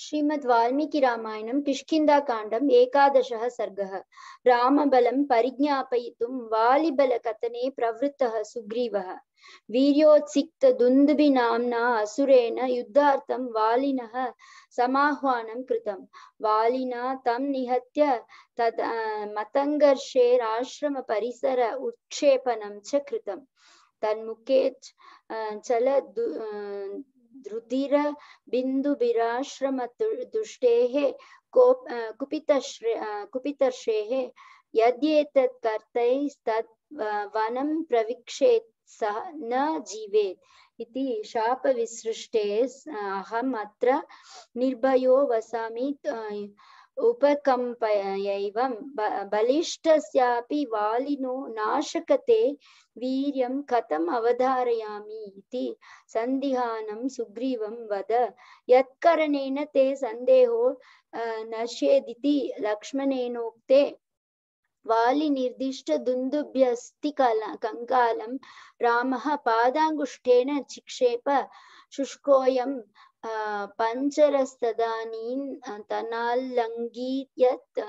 श्रीमद् वाल्मीकिरामायणं किष्किन्धाकाण्डम् एकादशः सर्गः। रामबलं परिज्ञापयितुं वालिबलकथने प्रवृत्तः सुग्रीवः। वीर्योत्सिक्तदुन्दुभिनाम्ना असुरेण युद्धार्थं वालिनः समाह्वानं कृतं वालिना तं निहत्य तद् मतङ्गर्षेराश्रमपरिसर उत्क्षेपणं च कृतं तन्मुखे चल धृतिर बिन्दुभिराश्रमतुष्टेः कोप कुपितश्रे कुपितर्षेः यद्येतत् कर्तैस्तद् न जीवेत् इति शापविसृष्टे अहम् अत्र निर्भयो वसामि उपकम्पयैवं बलिष्ठस्यापि वालिनो नाशकते वीर्यं कथम् अवधारयामि इति सन्दिहानं सुग्रीवं वद। यत्करणेन ते सन्देहो नश्येदिति लक्ष्मणेनोक्ते वालिनिर्दिष्ट दुन्दुभ्यस्ति कङ्कालं, रामः पादाङ्गुष्ठेन चिक्षेप, शुष्कोऽयं पञ्चरस्तदानीं तनाल्लङ्घीयत्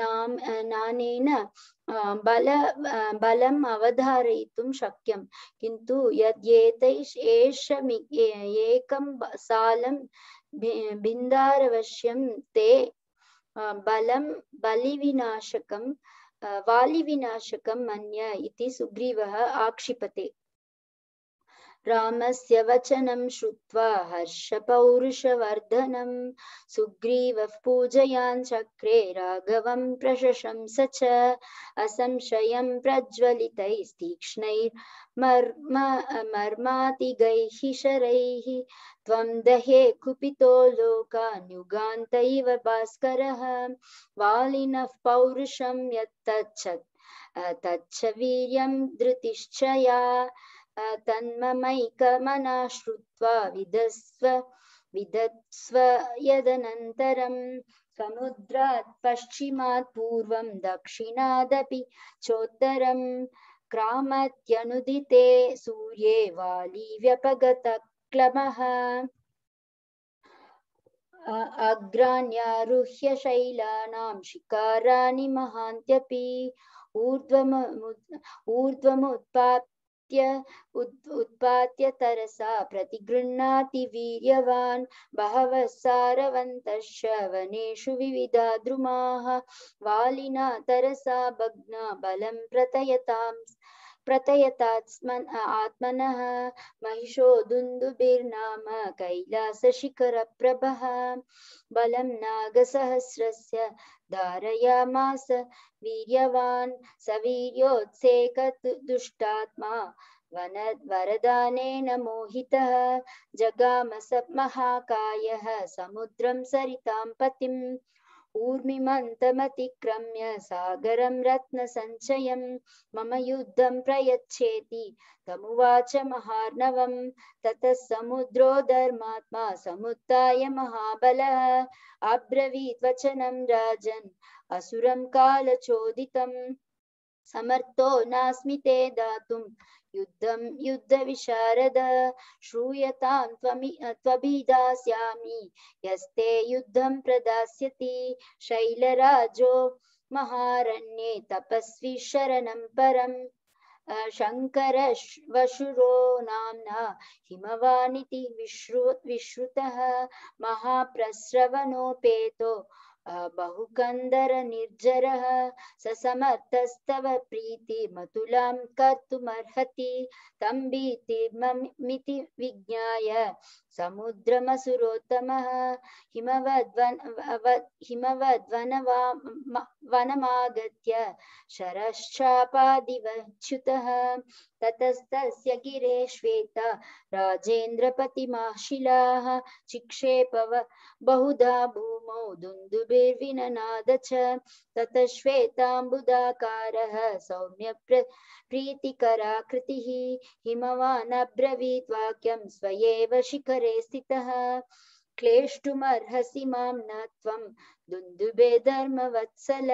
नाम नानेन बल बलम् अवधारयितुं शक्यं किन्तु यद्येतैष एष एकं सालं भिन्दारवश्यं ते बलं बलिविनाशकं वालिविनाशकं मन्य इति सुग्रीवः आक्षिपते रामस्य वचनं श्रुत्वा हर्षपौरुषवर्धनं सुग्रीवः पूजयान् चक्रे राघवं प्रशशंस च। असंशयं प्रज्वलितैस्तीक्ष्णैर्मर्म मर्मातिगैः शरैः त्वं दहे कुपितो लोकान्युगान्तैव भास्करः। वालिनः पौरुषं यत्तच्छत् वीर्यं धृतिश्चया। तन्ममैकमना श्रुत्वा विदस्व विदत्स्व यदनन्तरं समुद्रात् पश्चिमात् पूर्वं दक्षिणादपि चोत्तरं क्रामत्यनुदिते सूर्ये वाली व्यपगतक्लमः अग्राण्यारुह्य शैलानां शिकाराणि महान्त्यपि ऊर्ध्वमु ऊर्ध्वमुत्पात्य उत्पात्य तरसा, प्रतिगृह्णाति वीर्यवान् बहवः सारवन्तश्च वनेषु विविधा द्रुमाः वालिना तरसा, भग्ना बलं प्रतयतां प्रतयतात्मन्, आत्मनः महिषो दुन्दुभिर्नाम कैलासशिखरप्रभः बलं नागसहस्रस्य धारयामास वीर्यवान् स वीर्योत्सेकदुष्टात्मा वन, वरदानेन मोहितः जगामस महाकायः समुद्रं सरितां पतिम् ऊर्मिमन्तमतिक्रम्य सागरं रत्नसञ्चयं मम युद्धं प्रयच्छेति। तमुवाच महार्णवं, ततः समुद्रो धर्मात्मा समुत्थाय महाबलः अब्रवीत् वचनं राजन्। असुरं कालचोदितम् समर्थो नास्मि ते दातुं युद्धं युद्धविशारद श्रूयतां त्वभिदास्यामि। यस्ते युद्धं प्रदास्यति शैलराजो महारण्ये तपस्वी शरणं परम्। शङ्कर वशुरो नाम्ना हिमवानिति विश्रु, विश्रुतः महाप्रस्रवणोपेतो बहुकन्दर निर्जरः स समर्थस्तव प्रीतिमतुलां कर्तुमर्हति, तं भीतिर्ममिति विज्ञाय। समुद्रमसुरोत्तमः, हिमवद्वन हिमवद्वनवा वनमागत्य, शरश्चापादिवच्युतः। ततस्तस्य गिरे श्वेता, राजेन्द्रपतिमाशिलाः, चिक्षेपव बहुधा भूमौ दुन्दुभिर्विननाद च ततः श्वेताम्बुदाकारः सौम्य प्रीतिकराकृतिः हिमवान् अब्रवीत् वाक्यं स्वयेव शिखरे स्थितः। क्लेष्टुमर्हसि माँ न त्वं दुन्दुभे धर्मवत्सल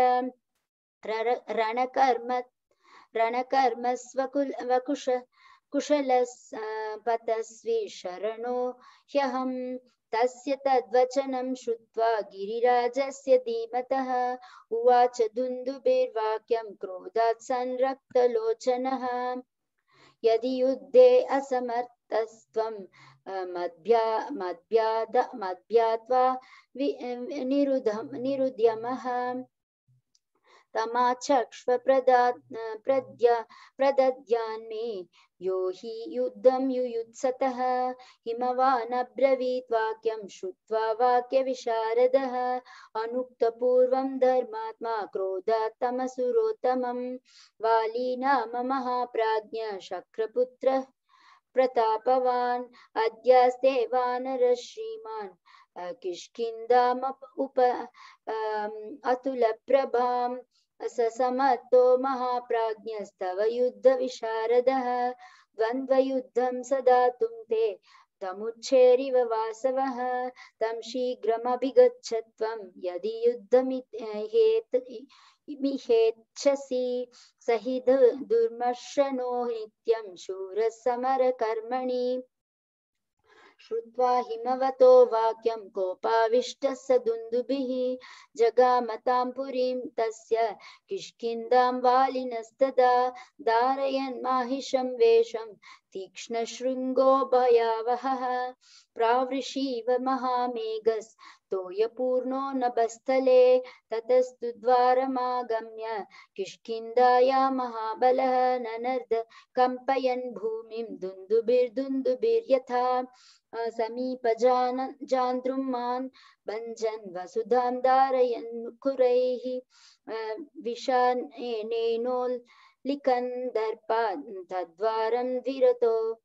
रणकर्म रणकर्मस्वकुल वकुश कुशल पतस्वी शरणो ह्यहं। तस्य तद्वचनं श्रुत्वा गिरिराजस्य धीमतः उवाच दुन्दुभिर्वाक्यं क्रोधात् संरक्तलोचनः। यदि युद्धे असमर्थस्त्वं मद्भ्या, मद्भ्याद, मद्भ्यात्वा निरुधम निरुद्यमः तमाचक्ष्व प्रदा प्रद्या प्रदद्यान्मे यो हि युद्धं युयुत्सतः, हिमवानब्रवीत् वाक्यं श्रुत्वा वाक्यविशारदः। अनुक्तपूर्वं धर्मात्मा क्रोधात् तमसुरोत्तमं वाली नाम महाप्राज्ञ, शक्रपुत्रः प्रतापवान्। अद्यास्ते वानरः श्रीमान्। किष्किन्दाम उप अतुलप्रभाम्। ससमत्तो महाप्राज्ञस्तव युद्धविशारदः द्वन्द्वयुद्धं सदातुं ते तमुच्छेरिव वासवः तं शीघ्रमभिगच्छ त्वं यदि युद्धमिहेत् मिहेच्छसि स हि दुर्मर्शनो नित्यं शूरः समरकर्मणि श्रुत्वा हिमवतो वाक्यं कोपाविष्टः स दुन्दुभिः जगामतां पुरीं तस्य किष्किन्दां वालिनस्तदा धारयन् माहिषं वेषं तीक्ष्णशृङ्गो भयावहः प्रावृषीव महामेघस् तोयपूर्णो नभस्थले ततस्तु द्वारमागम्य किष्किन्धाया महाबलः ननर्द कम्पयन् भूमिं दुन्दुभिर्दुन्दुभिर्यथा समीपजान जान्द्रुमान् भञ्जन् वसुधां धारयन् कुरैः विषानेनोल्लिखन् दर्पा तद्वारं विरतो।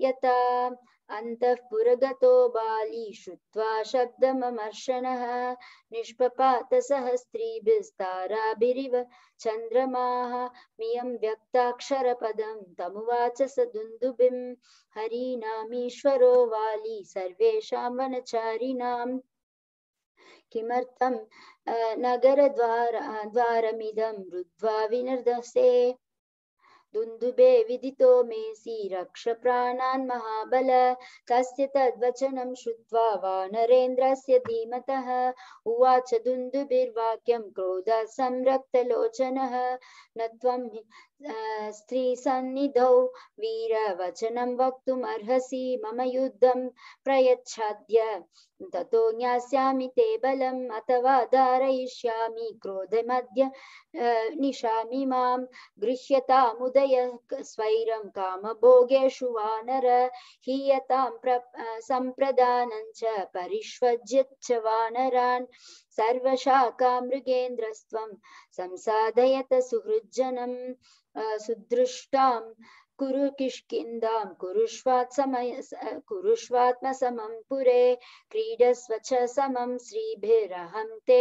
यथा अन्तःपुरगतो बाली श्रुत्वा शब्दममर्षणः। निष्पपातसहस्त्रीभिस्ताराभिरिव चन्द्रमाः। मियं व्यक्ताक्षरपदं तमुवाच स दुन्दुभिं हरीणामीश्वरो वाली सर्वेषां वनचारिणाम्। किमर्थं नगरद्वार द्वारमिदं रुद्ध्वा विनर्दसे। दुन्दुभे विदितो मेसि रक्ष प्राणान् महाबल। तस्य तद्वचनं श्रुत्वा वानरेन्द्रस्य धीमतः। उवाच दुन्दुभिर्वाक्यं क्रोधात् संरक्तलोचनः। न त्वं स्त्रीसन्निधौ वीरवचनं वक्तुमर्हसि मम युद्धं प्रयच्छाद्य। ततो ज्ञास्यामि ते बलम्, अथवा धारयिष्यामि क्रोधमद्य निशामि माँ गृह्यतामुदय स्वैरं कामभोगेषु वानर, हीयतां प्र सम्प्रदानं च परिष्वज्यच्च वानरान्। सर्वशाखा मृगेन्द्रस्त्वं संसाधयत सुहृज्जनं सुदृष्टां कुरु किष्किन्दां कुरुष्वात् समय, कुरुष्वात्मसमं पुरे क्रीडस्व च समं श्रीभिरहं ते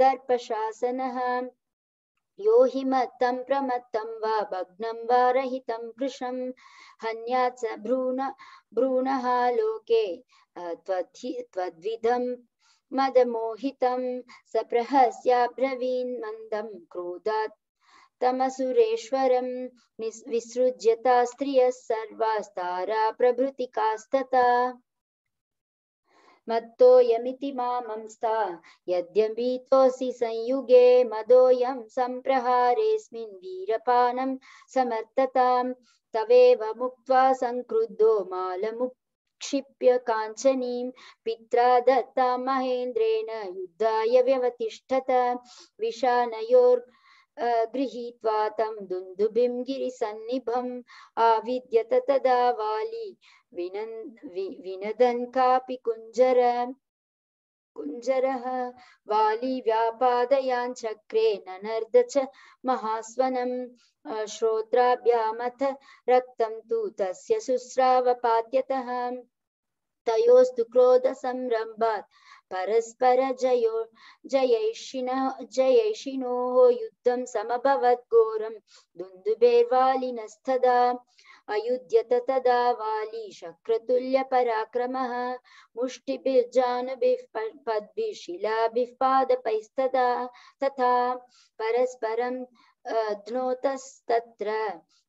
दर्पशासनः। यो हि मत्तं प्रमत्तं वा भग्नं वा रहितं कृशं हन्यात् स भ्रूण भ्रूणः लोके त्वद्विधं मदमोहितं स प्रहस्याब्रवीन् मन्दं क्रोधात् तमसुरेश्वरं विसृज्यता स्त्रियः सर्वास्तारा प्रभृतिकास्तथा। मत्तोऽयमिति मामंस्ता यद्यपीतोऽसि संयुगे, मदोऽयं सम्प्रहारेऽस्मिन् वीरपानं समर्थतां तवेव मुक्त्वा सङ्क्रुद्धो मालमुक्षिप्य काञ्चनीं पित्रा दत्ता महेन्द्रेण युद्धाय व्यवतिष्ठत। विशानयोर् गृहीत्वा तं दुन्दुभिं गिरिसन्निभम् आविद्यत तदा वाली। विनन् विनदन् कापि कुञ्जर। कुञ्जरः वाली व्यापादयान् चक्रे ननर्द च महास्वनं श्रोत्राभ्यामथ रक्तं तु तस्य शुश्रावपात्यतः तयोस्तु क्रोधसंरम्भात् परस्पर जयो जयैषिणः जयैषिणोः युद्धं समभवत् घोरं अयुध्यत तदा वाली शक्रतुल्यपराक्रमः, मुष्टिभिर्जानुभिः पद्भिः शिलाभिः पादपैस्तदा तथा परस्परं घ्नोतस्तत्र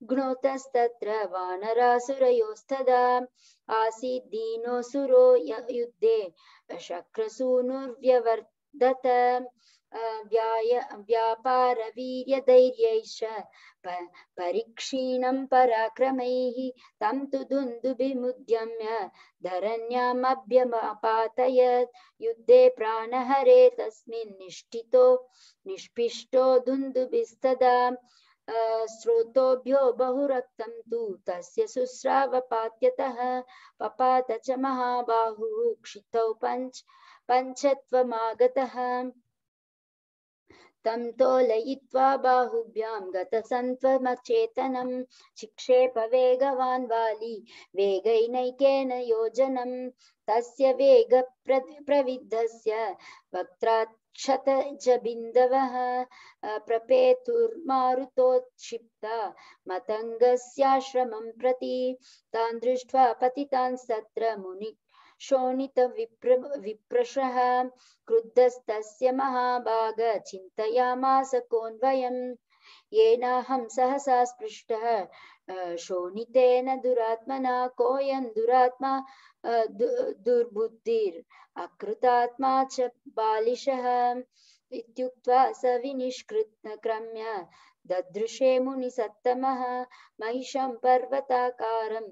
घ्नोतस्तत्र वानरासुरयोस्तदा, आसीत् युद्धे शक्रसूनुर्व्यवर्धत। व्याय व्यापारवीर्यधैर्यैश्च परिक्षीणं पराक्रमैः, तं तु दुन्दुभिमुद्यम्य धरण्यामभ्यपातयत् युद्धे प्राणहरे तस्मिन् निष्ठितो, निष्पिष्टो दुन्दुभिस्तदा स्रोतोभ्यो बहुरक्तं तु, तस्य शुश्रावपात्यतः, पपात च महाबाहुः, क्षितौ पञ्च, पञ्चत्वमागतः। तं तोलयित्वा बाहुभ्यां गतसन्त्वमचेतनं। चिक्षेप वेगवान् वाली, वेगैनैकेन योजनं। तस्य वेगप्रविद्धस्य वक्त्राक्षतजबिन्दवः प्रपेतुर्मारुतोत्क्षिप्ता मतङ्गस्याश्रमं प्रति। तान् दृष्ट्वा पतितान् सत्र मुनि शोणितविप्र विप्रशः क्रुद्धस्तस्य महाभाग चिन्तयामास कोऽन्वयम् येनाहं सहसा स्पृष्टः शोणितेन दुरात्मना कोऽयं दुरात्मा दु, दुर्बुद्धिर् अकृतात्मा च बालिशः। इत्युक्त्वा स विनिष्कृत्य ददृशे मुनिसत्तमः महिषं पर्वताकारं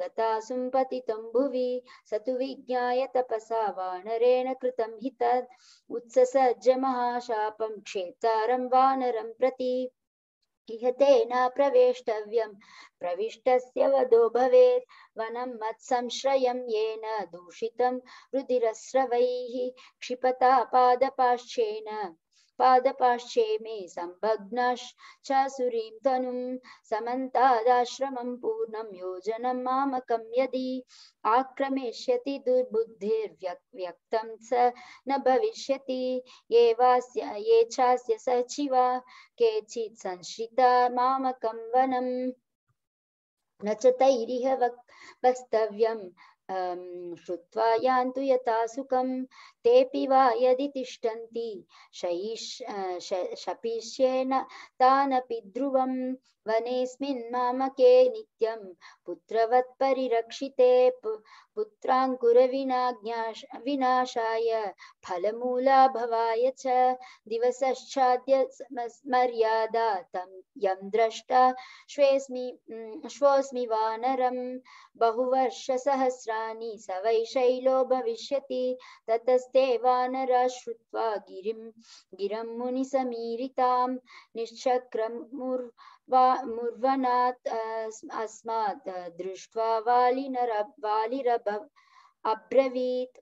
गतासुं पतितं भुवि, स तु विज्ञाय तपसा वानरेण कृतं हि तद् उत्ससज्ज महाशापं क्षेत्रारं वानरं प्रति। इह तेन प्रवेष्टव्यं, प्रविष्टस्य वधो भवेत्। वनं मत्संश्रयं येन दूषितं रुधिरस्रवैः क्षिपता पादपाश्चेन पादपाश्चे मे सम्भग्नश्चासुरीं तनुं समन्तादाश्रमं पूर्णं योजनं मामकं यदि आक्रमिष्यति दुर्बुद्धिर्व्यक्तं स न भविष्यति ये वास्य ये चास्य सचिवा केचित् संश्रिता मामकं वनम् न च तैरिह वक्तव्यं श्रुत्वा यान्तु यथा सुखं तेऽपि वा यदि तिष्ठन्ति शपिष्येन तानपि ध्रुवं, वनेऽस्मिन् मामके नित्यं पुत्रवत् परिरक्षिते पुत्राङ्कुरविनाज्ञा विनाशाय फलमूला भवाय च। दिवसश्चाद्य मर्यादा तं यं द्रष्टा श्वेस्मि श्वोऽस्मि वानरं बहुवर्षसहस्राणि स वै शैलो भविष्यति। ततस्ते वानरा श्रुत्वा गिरिं गिरं मुनिसमीरितां निश्चक्रमुर् मुर्वनात् अस्मात् दृष्ट्वा वालिनर वालिरभ अब्रवीत्,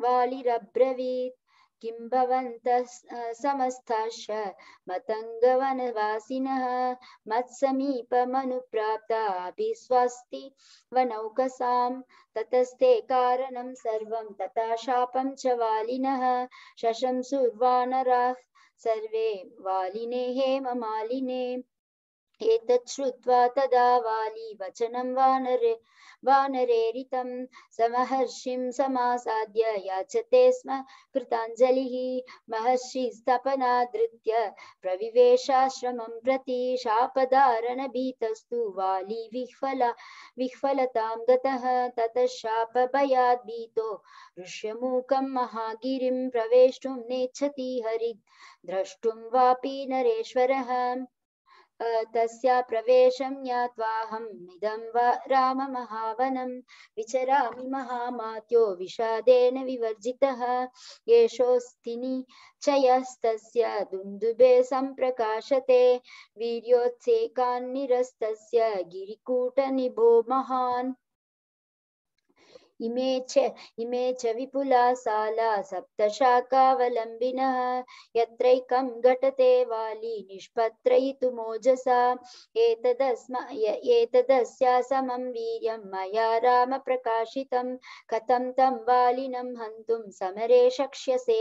वालिरब्रवीत् किं भवन्तः समस्ताश्च मतङ्गवनवासिनः मत्समीपमनुप्राप्तापि स्वस्ति वनौकसां। ततस्ते कारणं सर्वं, तथा शापं च वालिनः। शशंसुर्वानराः, सर्वे वालिने हेममालिने। एतत् श्रुत्वा तदा वाली वचनं वानरे वानरेरितं समहर्षिं समासाद्य याचते स्म कृताञ्जलिः। महर्षिस्तपनादृत्य प्रविवेशाश्रमं प्रति शापधारणभीतस्तु। वाली विह्वला विह्वलतां गतः ततः शापभयात् भीतो। ऋष्यमूकं महागिरिं प्रवेष्टुं नेच्छति हरिद्। द्रष्टुं वापि नरेश्वरः। तस्या प्रवेशं ज्ञात्वाहं। इदं वा राममहावनं। विचरामि महामात्यो विषादेन विवर्जितः। येषोऽस्तिनि चयस्तस्य दुन्दुबे सम्प्रकाशते। वीर्योत्सेकान्निरस्तस्य गिरिकूटनिभो महान्। इमे च इमे च विपुला साला सप्तशाखावलम्बिनः यत्रैकं घटते वाली निष्पत्रयितुमोजसा एतदस्म एतदस्या समं वीर्यं मया राम प्रकाशितं, कथं तं वालिनं हन्तुं समरे शक्ष्यसे।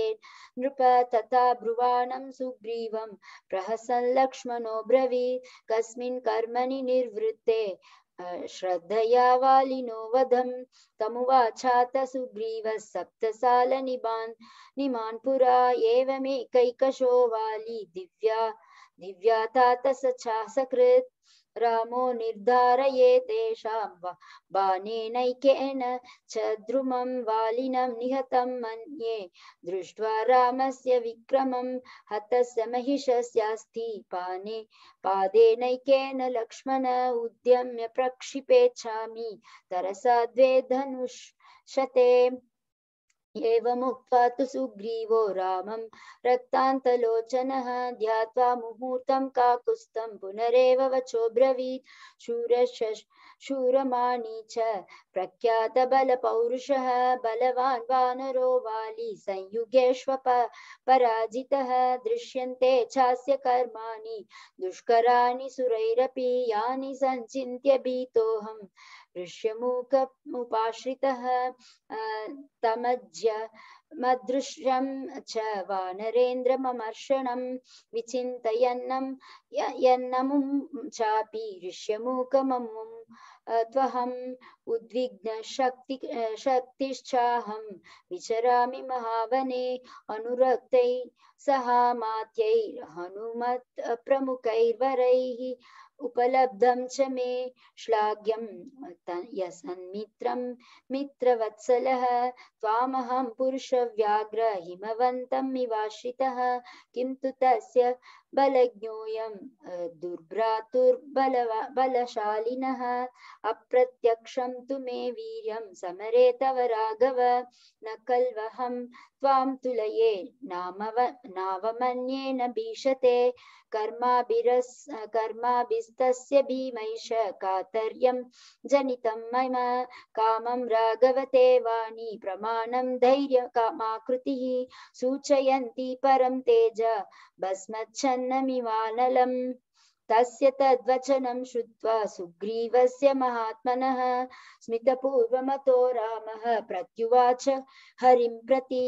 नृप तथा ब्रुवाणं सुग्रीवं, प्रहसन् लक्ष्मणो ब्रवीत्, कस्मिन् कर्मणि निर्वृत्ते। श्रद्धया वालिनो वधं तमुवाचात सुग्रीवः सप्तसालनिबान्। निमान् पुरा एवमेकैकशो वाली दिव्या दिव्या तात तस सकृत्। रामो निर्धारये तेषां बाणेनैकेन च द्रुमं वालिनं निहतं मन्ये। दृष्ट्वा रामस्य विक्रमं हतस्य महिषस्यास्ति पाने पादेनैकेन लक्ष्मण उद्यम्य प्रक्षिपेच्छामि। तरसा द्वे धनुष्यते एवमुक्त्वा तु सुग्रीवो रामं रक्तान्तलोचनः ध्यात्वा मुहूर्तं काकुस्तं पुनरेव वचो ब्रवीत्। शूरश शूरमाणी च प्रख्यातबलपौरुषः बलवान् वानरो वाली संयुगेष्व पराजितः दृश्यन्ते चास्य कर्माणि। दुष्कराणि सुरैरपि यानि सञ्चिन्त्य भीतोऽहम्। ऋष्यमुखमुपाश्रितः तमज्य मदृश्यं च वानरेन्द्रममर्षणं विचिन्तयन्नं यन्नमुं चापि ऋष्यमुखममुं त्वहम् उद्विग्नशक्ति शक्तिश्चाहं विचरामि महावने अनुरक्तै सहामात्यैर् हनुमत् प्रमुखैर्वरैः उपलब्धं च मे श्लाघ्यं यसन्मित्रं मित्रवत्सलः त्वामहं पुरुषव्याघ्र हिमवन्तम् इवाश्रितः किं तु तस्य बलज्ञोऽयं दुर्भ्रातुर्बलवा, बलशालिनः, अप्रत्यक्षं तु मे वीर्यं समरे तव राघव, न कल्वहं त्वां तुलये, नामव, नावमन्येन भीषते, कर्माभिरस्, कर्माभिस्तस्य भीमैष, कातर्यं जनितं मम, कामं राघवते वाणी, प्रमाणं धैर्य, कामाकृतिः सूचयन्ति परं तेज भस्मच्छन्नमिवानलम् तस्य तद्वचनं श्रुत्वा सुग्रीवस्य महात्मनः स्मितपूर्वमतो रामः प्रत्युवाच हरिं प्रति।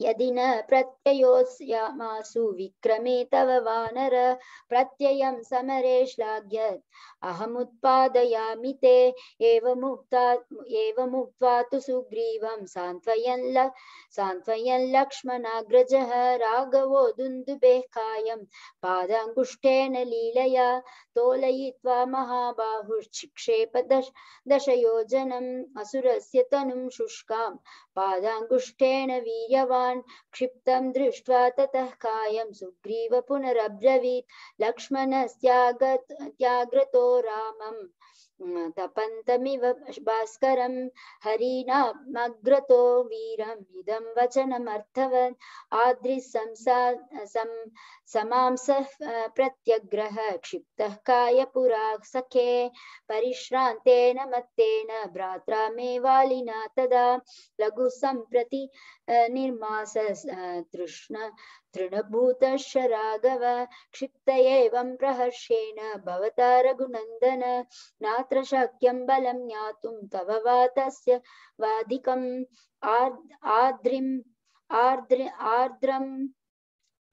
यदि न प्रत्ययोस्यामासु विक्रमे तव वानर, प्रत्ययं समरे श्लाघ्य। अहमुत्पादयामि ते, एवमुक्ता, एवमुक्त्वा तु सुग्रीवं। सान्त्वयन् ल सान्त्वयन् लक्ष्मणाग्रजः, राघवो दुन्दुभेः कायं पादाङ्गुष्ठेन लीलया, तोलयित्वा महाबाहुश्चिक्षेप दश दशयोजनम्, असुरस्य तनुं शुष्कां पादाङ्गुष्ठेन वीर्यवान् क्षिप्तं दृष्ट्वा ततः कायं सुग्रीव पुनरब्रवीत् लक्ष्मणस्त्यागत त्याग्रतो रामम्। तपन्तमिव भास्करं हरिणामग्रतो वीरम्। इदं वचनमर्थवन् आद्रिसंसा सं समांसः प्रत्यग्रह। क्षिप्तः कायपुरा सखे परिश्रान्तेन मत्तेन भ्रात्रा मे वालिना तदा लघु सम्प्रति निर्मास तृष्ण तृणभूतश्च राघव क्षिप्त एवं प्रहर्षेण भवता रघुनन्दन, नात्र शक्यं बलं ज्ञातुं तव वा तस्य वाधिकम् आर्द्रिम्, आर्द्र, आर्द्रम्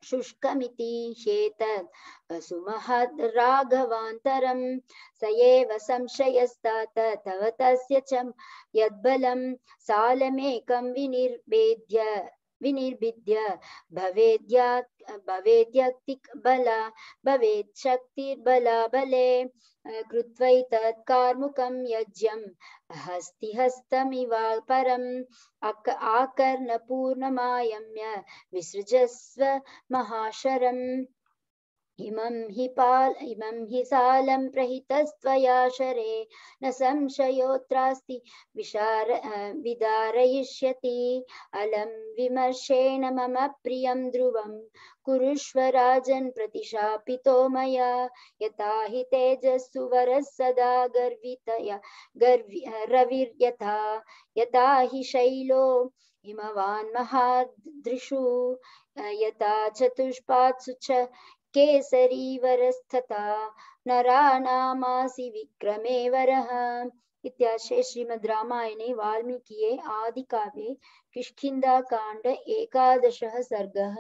शुष्कमिति ह्येतत् सुमहद् स एव संशयस्तात, तव तस्य च यद्बलं सालमेकं विनिर्भेद्य विनिर्भिद्य भवेद्या भवेद्यक्तिक बला भवेत् शक्तिर्बला बले कृत्वैतत् कार्मुकं यज्ञं। हस्तिहस्तमिवा परम् अक, आकर्णपूर्णमायम्य विसृजस्व महाशरम्। इमं हि पाल, इमं हि सालं प्रहितस्त्वया शरे, न संशयोऽत्रास्ति विशार विदारयिष्यति। अलं विमर्शेण मम प्रियं ध्रुवं कुरुष्व राजन् प्रतिशापितो मया। यथा हि तेजस्सुवरः सदा गर्वितया, गर्वि रविर्यथा। यथा हि शैलो हिमवान् महादृशु यथा चतुष्पात्सु च केसरीवरस्तथा नराणामासि विक्रमे वरः इत्याशे श्रीमद् रामायणे वाल्मीकिये आदिकाव्ये किष्किन्धाकाण्ड एकादशः सर्गः।